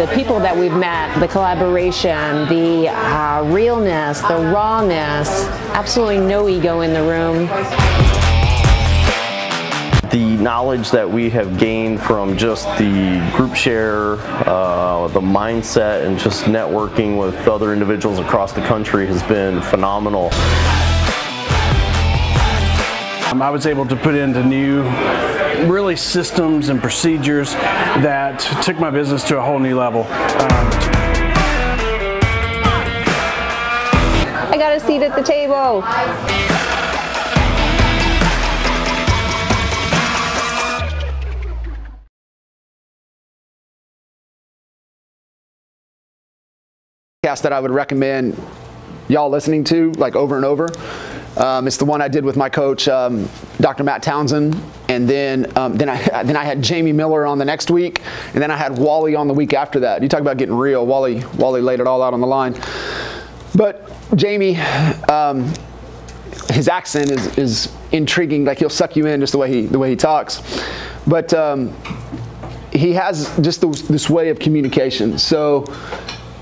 the people that we've met, the collaboration, the uh, realness, the rawness, absolutely no ego in the room the knowledge that we have gained from just the group share, uh, the mindset, and just networking with other individuals across the country has been phenomenal. Um, I was able to put into new, really systems and procedures that took my business to a whole new level. Um, I got a seat at the table. Cast that I would recommend y'all listening to like over and over. Um, it's the one I did with my coach, um, Dr. Matt Townsend, and then um, then I then I had Jamie Miller on the next week, and then I had Wally on the week after that. You talk about getting real. Wally Wally laid it all out on the line. But Jamie, um, his accent is, is intriguing. Like he'll suck you in just the way he the way he talks. But um, he has just this way of communication. So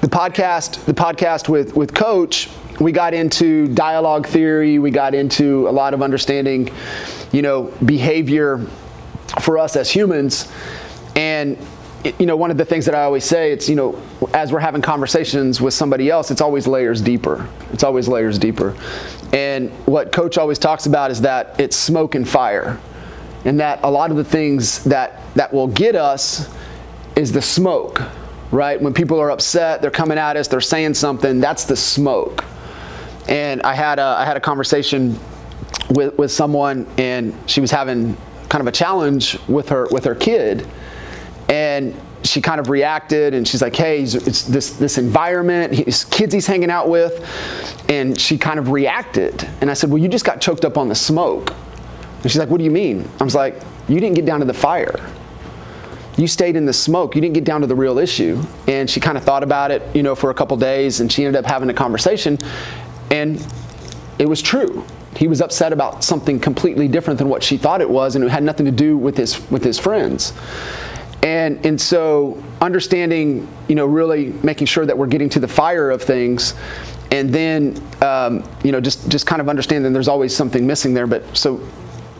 the podcast, the podcast with, with Coach, we got into dialogue theory, we got into a lot of understanding, you know, behavior for us as humans. And you know, one of the things that I always say, it's, you know, as we're having conversations with somebody else, it's always layers deeper. It's always layers deeper. And what coach always talks about is that it's smoke and fire. And that a lot of the things that that will get us is the smoke right? When people are upset, they're coming at us, they're saying something, that's the smoke. And I had a, I had a conversation with, with someone and she was having kind of a challenge with her, with her kid. And she kind of reacted and she's like, hey, it's this, this environment, his kids he's hanging out with. And she kind of reacted. And I said, well, you just got choked up on the smoke. And she's like, what do you mean? I was like, you didn't get down to the fire you stayed in the smoke. You didn't get down to the real issue. And she kind of thought about it, you know, for a couple days, and she ended up having a conversation, and it was true. He was upset about something completely different than what she thought it was, and it had nothing to do with his with his friends. And and so understanding, you know, really making sure that we're getting to the fire of things and then um, you know just just kind of understanding there's always something missing there but so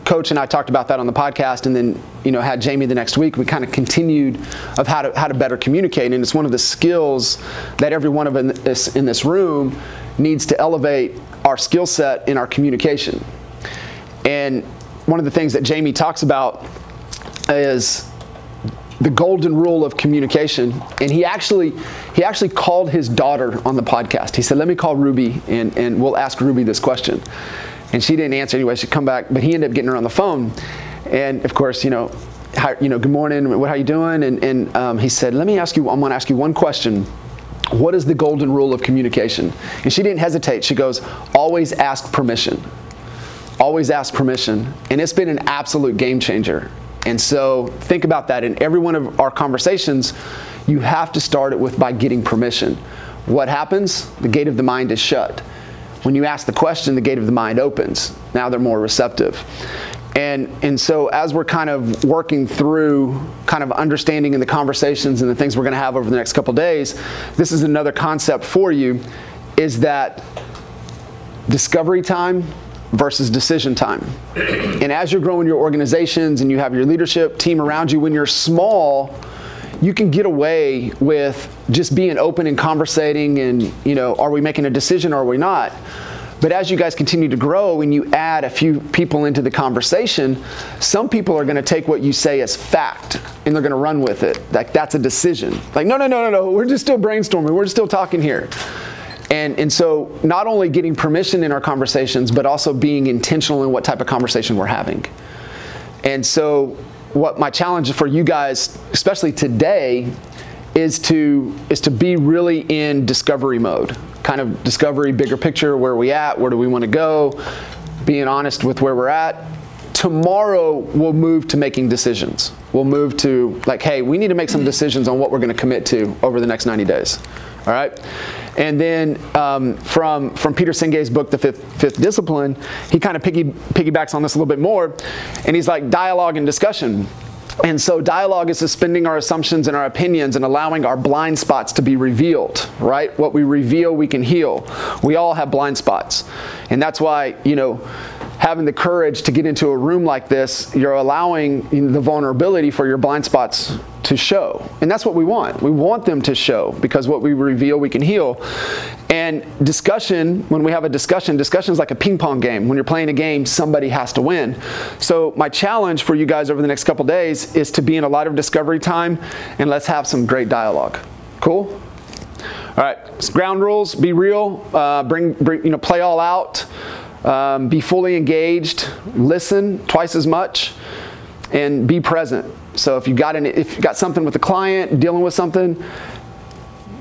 coach and I talked about that on the podcast, and then you know had Jamie the next week. We kind of continued of how to how to better communicate, and it's one of the skills that every one of us in this room needs to elevate our skill set in our communication. And one of the things that Jamie talks about is the golden rule of communication and he actually he actually called his daughter on the podcast he said let me call ruby and, and we'll ask ruby this question and she didn't answer anyway. She'd come back, but he ended up getting her on the phone. And of course, you know, how, you know, good morning, what, how you doing? And, and um, he said, let me ask you, I'm gonna ask you one question. What is the golden rule of communication? And she didn't hesitate. She goes, always ask permission. Always ask permission. And it's been an absolute game changer. And so think about that. In every one of our conversations, you have to start it with by getting permission. What happens? The gate of the mind is shut. When you ask the question, the gate of the mind opens. Now they're more receptive. And, and so as we're kind of working through kind of understanding in the conversations and the things we're going to have over the next couple days, this is another concept for you is that discovery time versus decision time. And as you're growing your organizations and you have your leadership team around you, when you're small, you can get away with just being open and conversating and, you know, are we making a decision or are we not? But as you guys continue to grow and you add a few people into the conversation, some people are going to take what you say as fact and they're going to run with it. Like that's a decision. Like, no, no, no, no, no, we're just still brainstorming. We're still talking here. And, and so not only getting permission in our conversations, but also being intentional in what type of conversation we're having. And so what my challenge for you guys, especially today, is to is to be really in discovery mode. Kind of discovery, bigger picture, where are we at, where do we want to go, being honest with where we're at. Tomorrow we'll move to making decisions. We'll move to like, hey, we need to make some decisions on what we're going to commit to over the next 90 days. All right. And then um, from from Peter Senge's book, The Fifth, Fifth Discipline, he kind of piggy, piggybacks on this a little bit more, and he's like dialogue and discussion. And so dialogue is suspending our assumptions and our opinions and allowing our blind spots to be revealed, right? What we reveal, we can heal. We all have blind spots. And that's why, you know, having the courage to get into a room like this, you're allowing the vulnerability for your blind spots to show. And that's what we want. We want them to show because what we reveal, we can heal. And discussion, when we have a discussion, discussion is like a ping pong game. When you're playing a game, somebody has to win. So my challenge for you guys over the next couple days is to be in a lot of discovery time and let's have some great dialogue. Cool? All right, ground rules, be real, uh, bring, bring, you know, play all out. Um, be fully engaged, listen twice as much, and be present. So if you've got any, if you've got something with a client, dealing with something,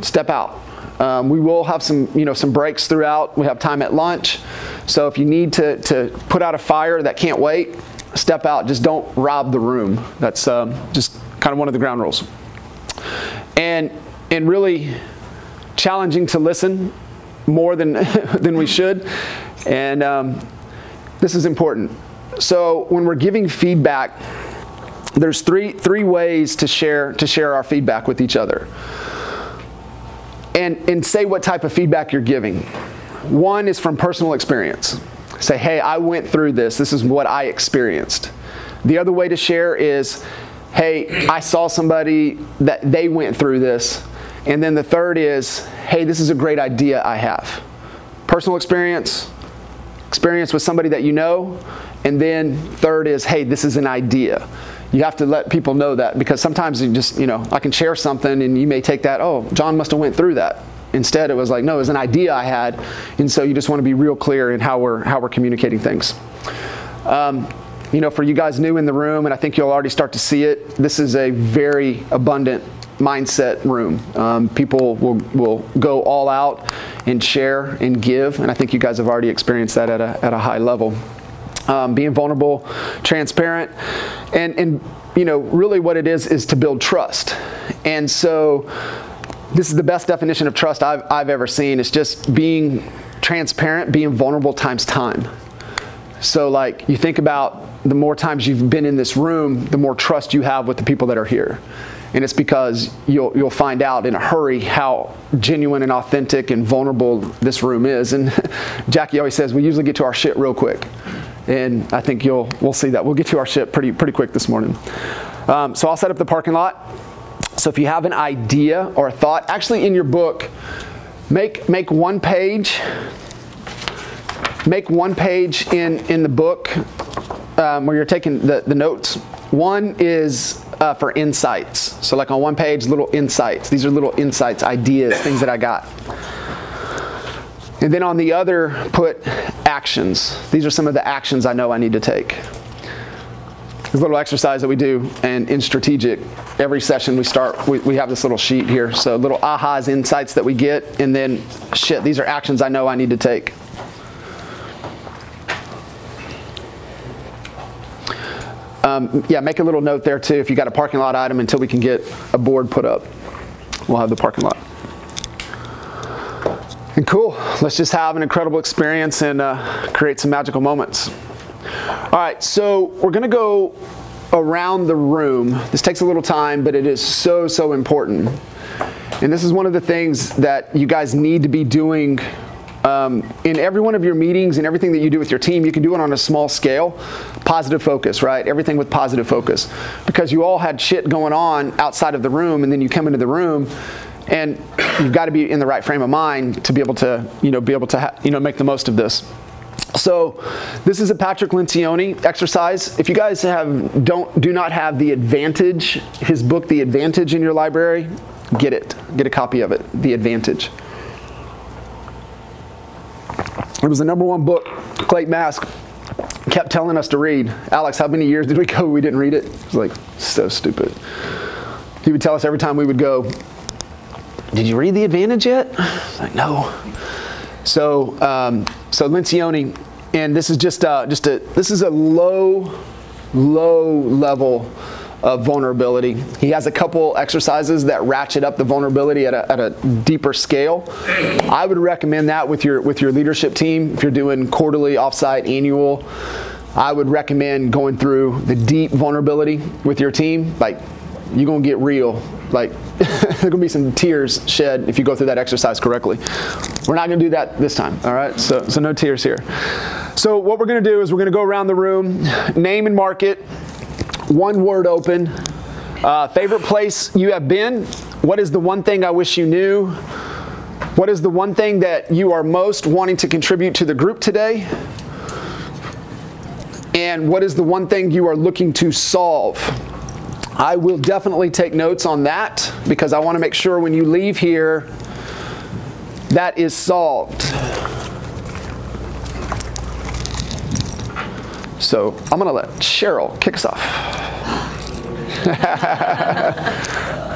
step out. Um, we will have some, you know, some breaks throughout. We have time at lunch. So if you need to, to put out a fire that can't wait, step out. Just don't rob the room. That's um, just kind of one of the ground rules. And, and really challenging to listen more than, than we should. And um, this is important. So when we're giving feedback, there's three, three ways to share, to share our feedback with each other. And, and say what type of feedback you're giving. One is from personal experience. Say, hey, I went through this. This is what I experienced. The other way to share is, hey, I saw somebody that they went through this. And then the third is, hey, this is a great idea I have. Personal experience, experience with somebody that you know, and then third is, hey, this is an idea. You have to let people know that because sometimes you just, you know, I can share something and you may take that, oh, John must have went through that. Instead, it was like, no, it was an idea I had, and so you just want to be real clear in how we're how we're communicating things. Um, you know, for you guys new in the room, and I think you'll already start to see it. This is a very abundant mindset room. Um, people will, will go all out and share and give, and I think you guys have already experienced that at a, at a high level. Um, being vulnerable, transparent, and, and you know, really what it is is to build trust. And so this is the best definition of trust I've, I've ever seen. It's just being transparent, being vulnerable times time. So like you think about the more times you've been in this room, the more trust you have with the people that are here and it's because you'll, you'll find out in a hurry how genuine and authentic and vulnerable this room is. And Jackie always says we usually get to our shit real quick, and I think you'll we'll see that we'll get to our shit pretty pretty quick this morning. Um, so I'll set up the parking lot. So if you have an idea or a thought, actually in your book, make make one page. Make one page in in the book um, where you're taking the, the notes. One is uh, for insights. So like on one page, little insights. These are little insights, ideas, things that I got. And then on the other, put actions. These are some of the actions I know I need to take. This little exercise that we do, and in strategic, every session we start, we, we have this little sheet here. So little ahas, insights that we get, and then shit, these are actions I know I need to take. Um, yeah, make a little note there too if you got a parking lot item until we can get a board put up. We'll have the parking lot. And cool, let's just have an incredible experience and uh, create some magical moments. All right, so we're gonna go around the room. This takes a little time, but it is so, so important. And this is one of the things that you guys need to be doing um, in every one of your meetings and everything that you do with your team, you can do it on a small scale. Positive focus, right? Everything with positive focus. Because you all had shit going on outside of the room, and then you come into the room, and you've got to be in the right frame of mind to be able to, you know, be able to, you know, make the most of this. So this is a Patrick Lencioni exercise. If you guys have don't do not have the advantage, his book The Advantage in your library, get it. Get a copy of it. The Advantage. It was the number one book Clayton Mask kept telling us to read. Alex, how many years did we go we didn't read it? It was like so stupid. He would tell us every time we would go, Did you read The Advantage yet? Like, no. So, um, so Lencioni, and this is just uh, just a this is a low, low level of vulnerability. He has a couple exercises that ratchet up the vulnerability at a, at a deeper scale. I would recommend that with your with your leadership team if you're doing quarterly, offsite, annual. I would recommend going through the deep vulnerability with your team. Like, you're gonna get real. Like, there's gonna be some tears shed if you go through that exercise correctly. We're not gonna do that this time, all right? So, so no tears here. So, what we're gonna do is we're gonna go around the room, name and market, one word open. Uh, favorite place you have been? What is the one thing I wish you knew? What is the one thing that you are most wanting to contribute to the group today? And what is the one thing you are looking to solve? I will definitely take notes on that because I want to make sure when you leave here that is solved. So I'm going to let Cheryl kick us off.